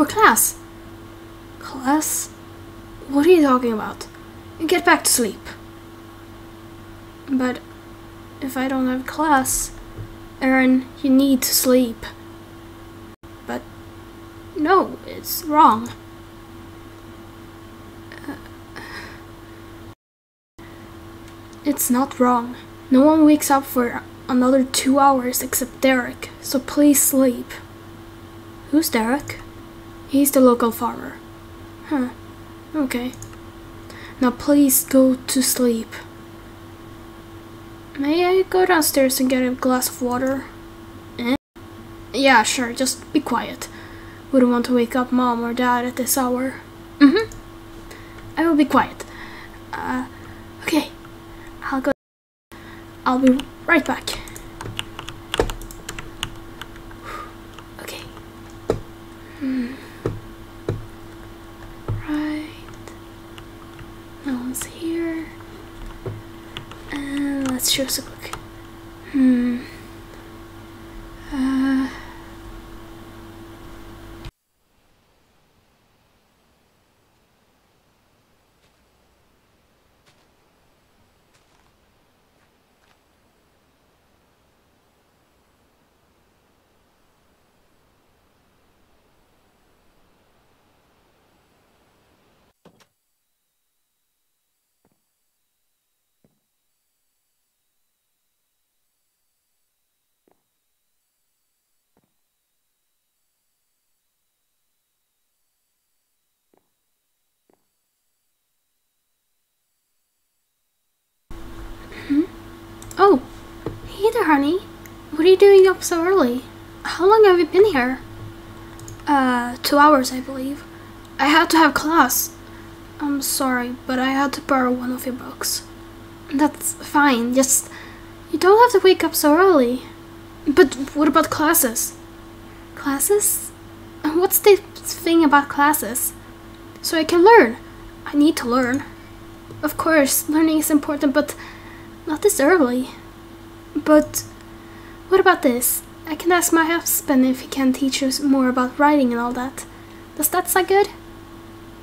for class. Class? What are you talking about? Get back to sleep. But if I don't have class, Aaron, you need to sleep. But no, it's wrong. Uh, It's not wrong. No one wakes up for another two hours except Derek, so please sleep. Who's Derek? He's the local farmer. Huh. Okay. Now please go to sleep. May I go downstairs and get a glass of water? Eh? Yeah, sure, just be quiet. Wouldn't want to wake up mom or dad at this hour. Mm hmm. I will be quiet. Uh, okay. I'll go. I'll be right back. Okay. Hmm. Right. No here. And let's choose a book. Hmm. Uh. Oh, hey there, honey. What are you doing up so early? How long have you been here? Uh, two hours, I believe. I had to have class. I'm sorry, but I had to borrow one of your books. That's fine, just. You don't have to wake up so early. But what about classes? Classes? What's this thing about classes? So I can learn. I need to learn. Of course, learning is important, but not this early. But what about this? I can ask my husband if he can teach us more about writing and all that. Does that sound good?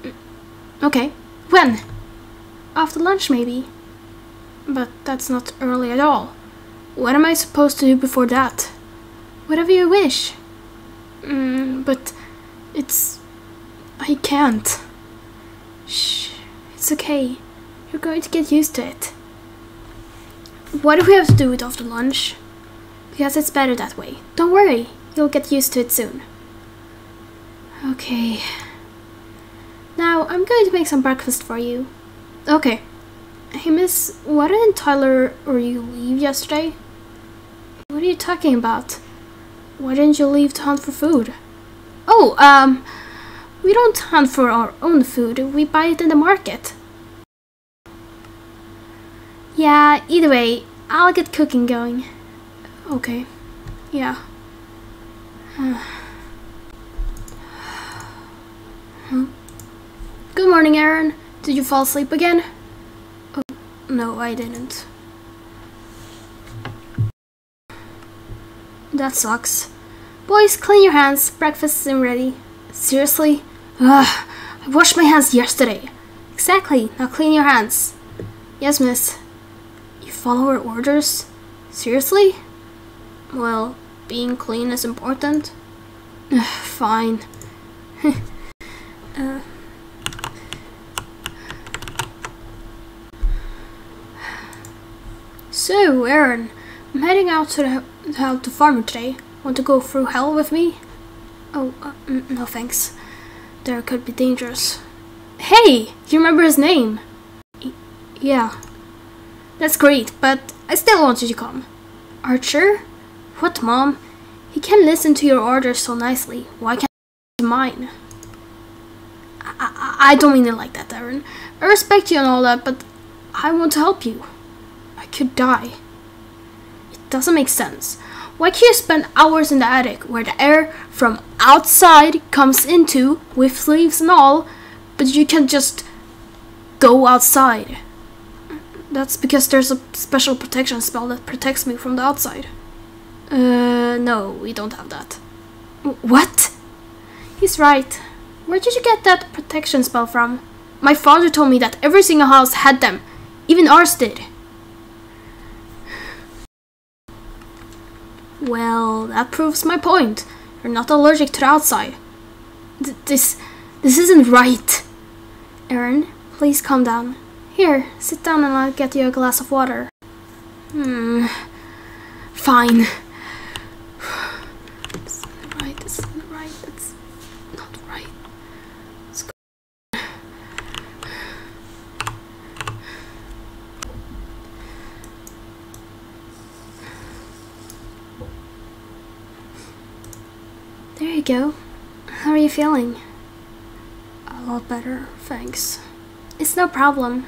Mm, Okay. When? After lunch, maybe. But that's not early at all. What am I supposed to do before that? Whatever you wish. Mm, but it's. I can't. Shh. It's okay. You're going to get used to it. Why do we have to do it after lunch? Because it's better that way. Don't worry, you'll get used to it soon. Okay. Now, I'm going to make some breakfast for you. Okay. Hey, miss, why didn't Tyler or you leave yesterday? What are you talking about? Why didn't you leave to hunt for food? Oh, um, we don't hunt for our own food, we buy it in the market. Yeah, either way, I'll get cooking going. Okay. Yeah. Good morning, Aaron. Did you fall asleep again? Oh, no, I didn't. That sucks. Boys, clean your hands. Breakfast isn't ready. Seriously? Ugh, I washed my hands yesterday. Exactly. Now clean your hands. Yes, miss. Follow our orders? Seriously? Well, being clean is important. Fine. uh. So, Aaron, I'm heading out to the to help the farmer today. Want to go through hell with me? Oh, uh, no thanks. There could be dangerous. Hey, do you remember his name? Y- yeah. That's great, but I still want you to come. Archer? What, Mom? He can listen to your orders so nicely. Why can't he mine? I, I, I don't mean it like that, Darren. I respect you and all that, but I want to help you. I could die. It doesn't make sense. Why can't you spend hours in the attic where the air from outside comes into with leaves and all, but you can just go outside? That's because there's a special protection spell that protects me from the outside. Uh, no, we don't have that. What? He's right. Where did you get that protection spell from? My father told me that every single house had them. Even ours did. Well, that proves my point. You're not allergic to the outside. Th this, this isn't right. Aaron, please calm down. Here, sit down and I'll get you a glass of water. Hmm. Fine. This isn't right, this isn't right, that's not right. Let's. There you go. How are you feeling? A lot better, thanks. It's no problem.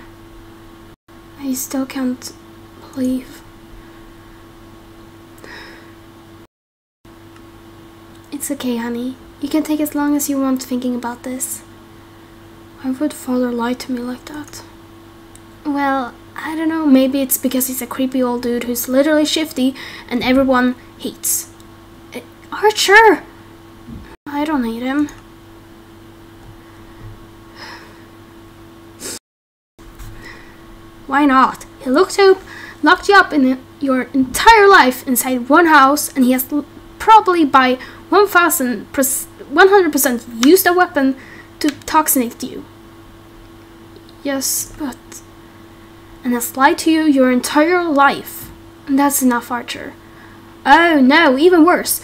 I still can't believe. It's okay, honey. You can take as long as you want thinking about this. Why would father lie to me like that? Well, I don't know. Maybe it's because he's a creepy old dude who's literally shifty and everyone hates. Uh, Archer! I don't hate him. Why not? He looked up, locked you up in your entire life inside one house, and he has probably by 1000 100% used a weapon to toxinate you. Yes, but. And has lied to you your entire life. And that's enough, Archer. Oh no, even worse.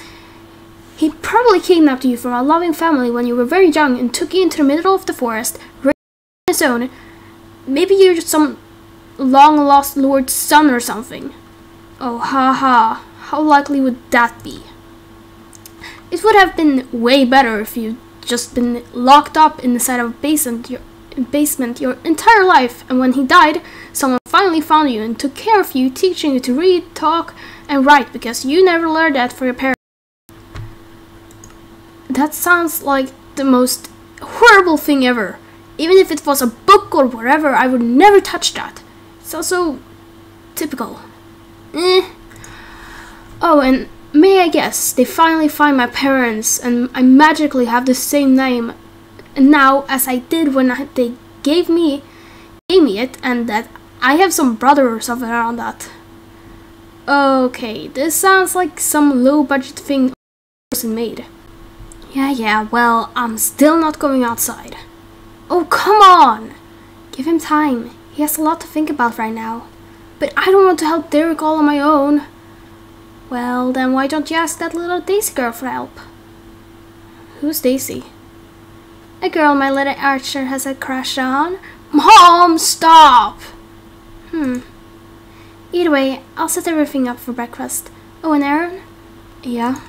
He probably kidnapped you from a loving family when you were very young and took you into the middle of the forest, raised on his own. Maybe you're some long lost lord's son or something. Oh, ha ha. How likely would that be? It would have been way better if you'd just been locked up inside of a basement your, basement your entire life, and when he died, someone finally found you and took care of you, teaching you to read, talk, and write because you never learned that for your parents. That sounds like the most horrible thing ever. Even if it was a book or whatever, I would never touch that. It's also typical. Eh. Oh, and may I guess, they finally find my parents and I magically have the same name now as I did when I, they gave me gave me it and that I have some brother or something around that. Okay, this sounds like some low budget thing person made. Yeah, yeah, well, I'm still not going outside. Oh, come on! Give him time. He has a lot to think about right now. But I don't want to help Derek all on my own. Well, then why don't you ask that little Daisy girl for help? Who's Daisy? A girl my little Archer has a crush on. Mom, stop! Hmm. Either way, I'll set everything up for breakfast. Oh, and Aaron? Yeah?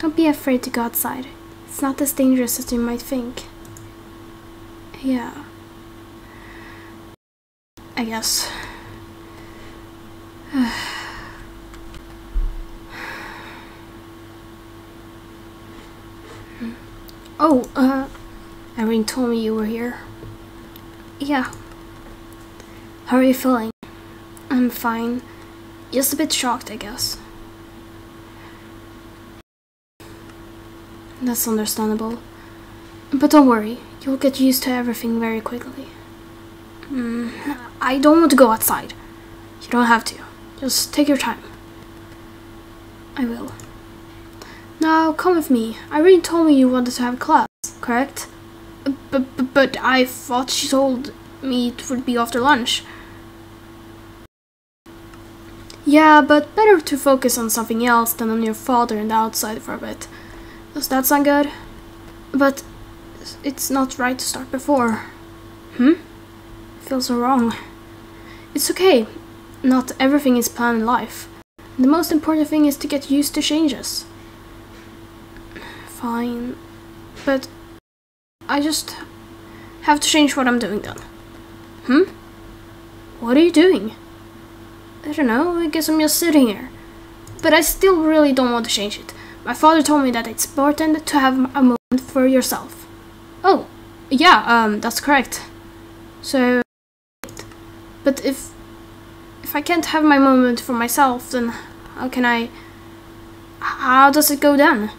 Don't be afraid to go outside. It's not as dangerous as you might think. Yeah. I guess. oh, uh, Irene told me you were here. Yeah. How are you feeling? I'm fine. Just a bit shocked, I guess. That's understandable. But don't worry, you'll get used to everything very quickly. Mm, I don't want to go outside. You don't have to. Just take your time. I will. Now, come with me. Irene told me you wanted to have class, correct? But, but, but I thought she told me it would be after lunch. Yeah, but better to focus on something else than on your father and the outside for a bit. Does that sound good? But it's not right to start before. Hmm? Feels so wrong. It's okay. Not everything is planned in life. The most important thing is to get used to changes. Fine. But I just have to change what I'm doing then. Hmm? What are you doing? I don't know, I guess I'm just sitting here. But I still really don't want to change it. My father told me that it's important to have a moment for yourself. Oh, yeah, um, that's correct. So, but if if I can't have my moment for myself, then how can I? How does it go then?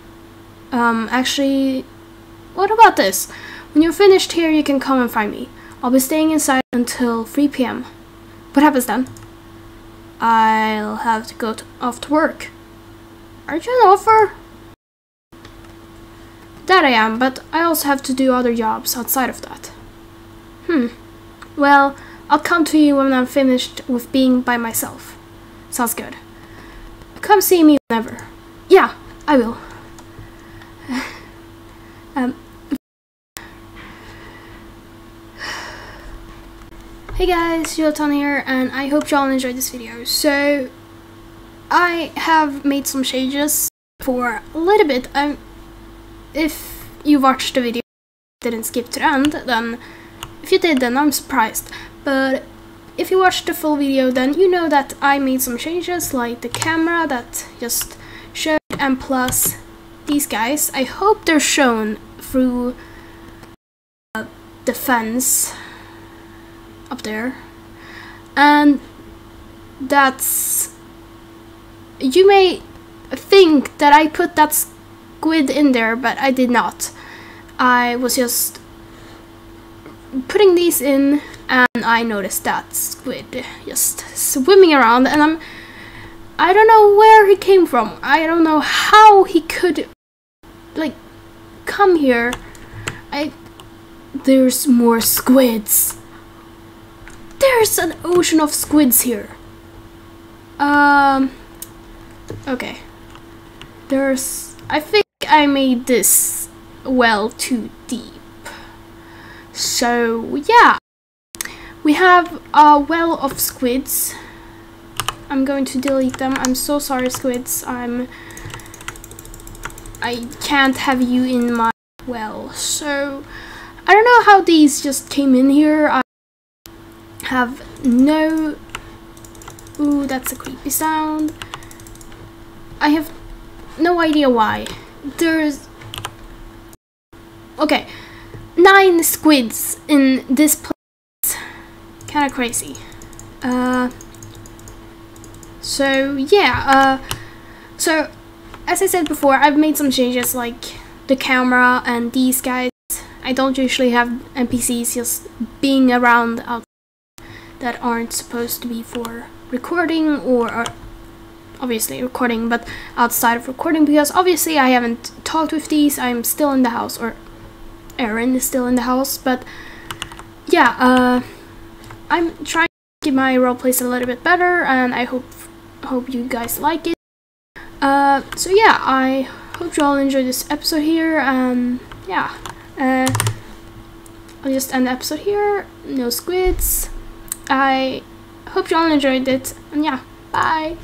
Um, actually, what about this? When you're finished here, you can come and find me. I'll be staying inside until 3 p.m. What happens then? I'll have to go to, off to work. Aren't you an offer? That I am, but I also have to do other jobs outside of that. Hmm. Well, I'll come to you when I'm finished with being by myself. Sounds good. Come see me whenever. Yeah, I will. um, hey guys, Yotan here, and I hope y'all enjoyed this video. So, I have made some changes for a little bit. Um, if you watched the video didn't skip to the end, then if you did, then I'm surprised. But if you watched the full video, then you know that I made some changes, like the camera that just showed, and plus these guys. I hope they're shown through uh, the fence up there. And that's... You may think that I put that squid in there, but I did not. I was just putting these in and I noticed that squid just swimming around and I'm I don't know where he came from. I don't know how he could like come here. I there's more squids. There's an ocean of squids here. Um okay. There's I think I made this well too deep. So yeah, we have a well of squids. I'm going to delete them. I'm so sorry, squids. I'm. I can't have you in my well. So I don't know how these just came in here. I have no. Ooh, that's a creepy sound. I have no idea why. There's okay nine squids in this place. Kind of crazy. Uh, so yeah, uh, so as I said before, I've made some changes like the camera and these guys. I don't usually have NPCs just being around out that aren't supposed to be for recording or, or obviously recording, but outside of recording because obviously I haven't talked with these. I'm still in the house or Aaron is still in the house, but yeah, uh, I'm trying to get my roleplays a little bit better, and I hope hope you guys like it. Uh, so yeah, I hope you all enjoyed this episode here, and yeah, uh, I'll just end the episode here. No squids. I hope you all enjoyed it, and yeah, bye.